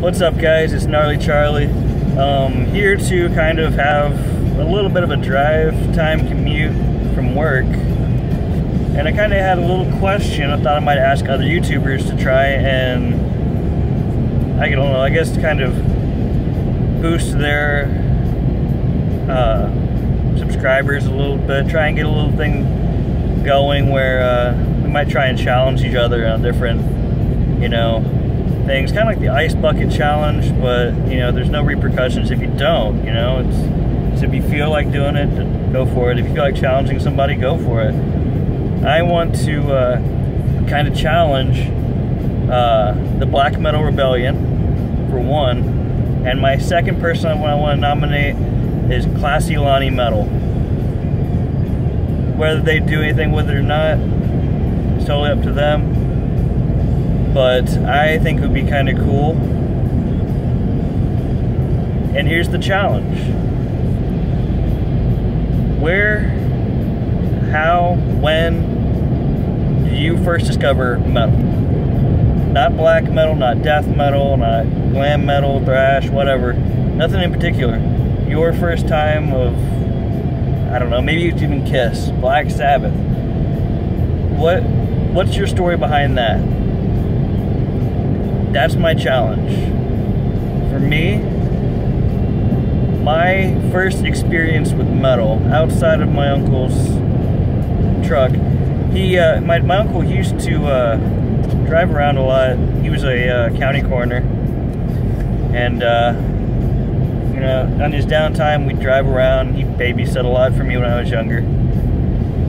What's up, guys? It's Gnarly Charlie. Um, here to kind of have a little bit of a drive time commute from work. And I kind of had a little question I thought I might ask other YouTubers to try and, I don't know, I guess to kind of boost their uh, subscribers a little bit, try and get a little thing going where uh, we might try and challenge each other on different, you know, things, kind of like the ice bucket challenge, but you know, there's no repercussions if you don't. You know, it's so if you feel like doing it, go for it. If you feel like challenging somebody, go for it. I want to uh, kind of challenge uh, the Black Metal Rebellion for one, and my second person I want to nominate is Classy Lonnie Metal. Whether they do anything with it or not, it's totally up to them but I think it would be kind of cool. And here's the challenge. Where, how, when did you first discover metal? Not black metal, not death metal, not glam metal, thrash, whatever. Nothing in particular. Your first time of, I don't know, maybe you even Kiss, Black Sabbath. What, what's your story behind that? That's my challenge. For me, my first experience with metal outside of my uncle's truck, he, uh, my, my uncle used to uh, drive around a lot. He was a uh, county coroner, and uh, you know, on his downtime, we'd drive around. He babysat a lot for me when I was younger,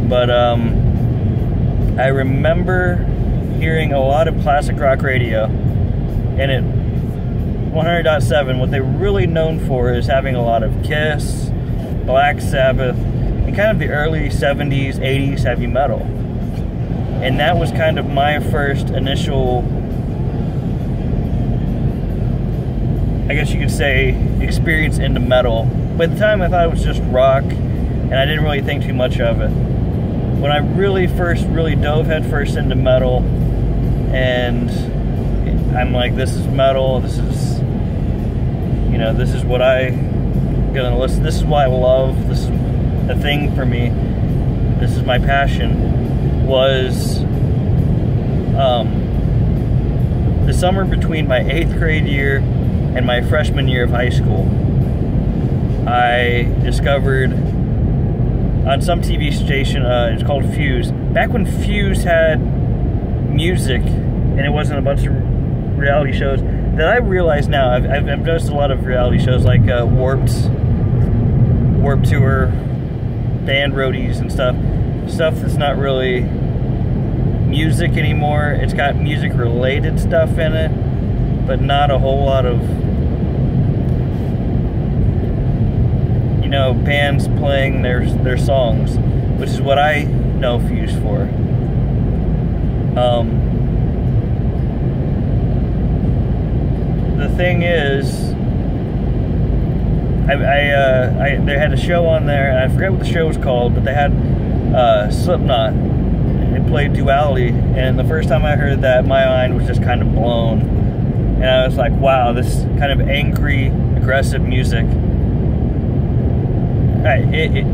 but um, I remember hearing a lot of classic rock radio and at 100.7, what they're really known for is having a lot of Kiss, Black Sabbath, and kind of the early 70s, 80s heavy metal. And that was kind of my first initial, I guess you could say, experience into metal. At the time, I thought it was just rock, and I didn't really think too much of it. When I really first, really dove headfirst into metal, and I'm like, this is metal. This is, you know, this is what I gonna listen. This is what I love. This is the thing for me. This is my passion. Was um, the summer between my eighth grade year and my freshman year of high school. I discovered on some TV station. Uh, it's called Fuse. Back when Fuse had music and it wasn't a bunch of reality shows that I realize now. I've, I've, I've noticed a lot of reality shows like uh, Warped, Warped Tour, band roadies and stuff. Stuff that's not really music anymore. It's got music related stuff in it, but not a whole lot of you know bands playing their their songs, which is what I know Fuse for. Um, the thing is, I, I, uh, I, they had a show on there, and I forget what the show was called, but they had uh, Slipknot. It played Duality, and the first time I heard that, my mind was just kind of blown. And I was like, wow, this kind of angry, aggressive music. I, it, it,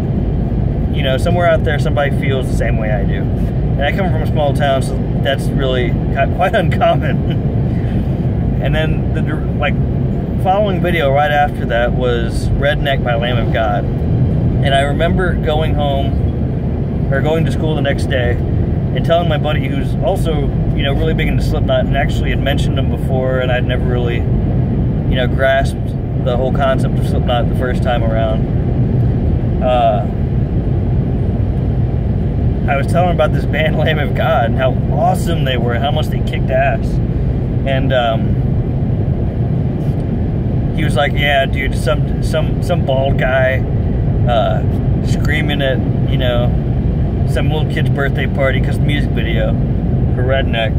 you know, somewhere out there, somebody feels the same way I do. And I come from a small town, so that's really quite uncommon. And then the like following video right after that was Redneck by Lamb of God. And I remember going home or going to school the next day and telling my buddy who's also, you know, really big into Slipknot and actually had mentioned them before and I'd never really, you know, grasped the whole concept of Slipknot the first time around. Uh, I was telling about this band Lamb of God and how awesome they were, and how much they kicked ass. And um, he was like, "Yeah, dude, some some some bald guy uh, screaming at you know some little kid's birthday party because the music video for Redneck."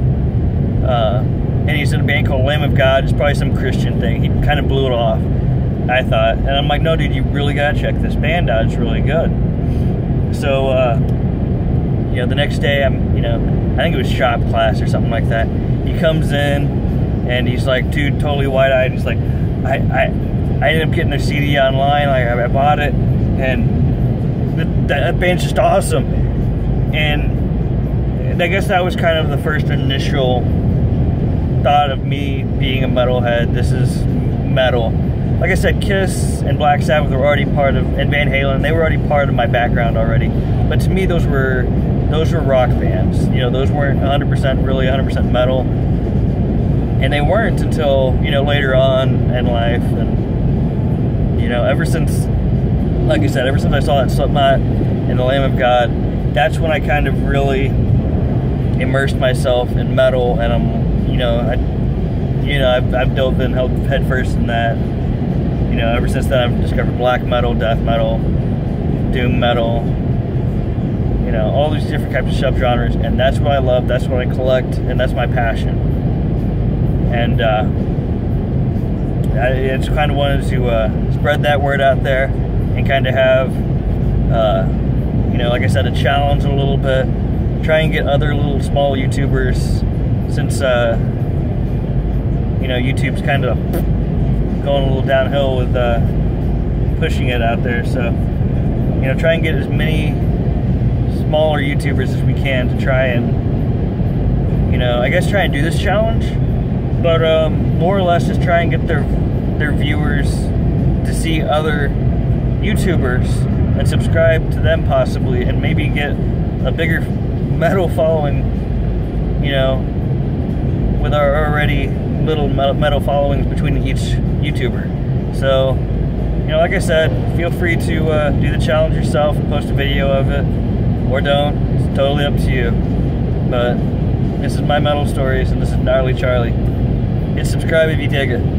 Uh, and he's in a band called Lamb of God. It's probably some Christian thing. He kind of blew it off. I thought, and I'm like, "No, dude, you really gotta check this band out. It's really good." So, uh, you know, the next day, I'm, you know, I think it was shop class or something like that. He comes in and he's like, dude, totally wide eyed. He's like, I, I, I ended up getting their CD online. Like I, bought it, and the, that band's just awesome. And I guess that was kind of the first initial thought of me being a metalhead. This is metal. Like I said, Kiss and Black Sabbath were already part of, and Van Halen, they were already part of my background already. But to me, those were those were rock bands. You know, those weren't 100% really 100% metal and they weren't until you know later on in life. And you know ever since like i said ever since i saw that slipknot and the lamb of god that's when i kind of really immersed myself in metal. And i'm you know i you know i've, I've dove in headfirst in that you know ever since then i've discovered black metal death metal doom metal you know all these different types of subgenres. And that's what i love. That's what i collect. And that's my passion and uh, I just kind of wanted to uh, spread that word out there and kind of have, uh, you know, like I said, a challenge a little bit. Try and get other little small YouTubers since, uh, you know, YouTube's kind of going a little downhill with uh, pushing it out there. So, you know, try and get as many smaller YouTubers as we can to try and, you know, I guess try and do this challenge but um, more or less just try and get their their viewers to see other YouTubers and subscribe to them possibly, and maybe get a bigger metal following. You know, with our already little metal followings between each YouTuber. So, you know, like I said, feel free to uh, do the challenge yourself and post a video of it, or don't. It's totally up to you. But this is my metal stories, and this is Gnarly Charlie. Hit subscribe if you dig it.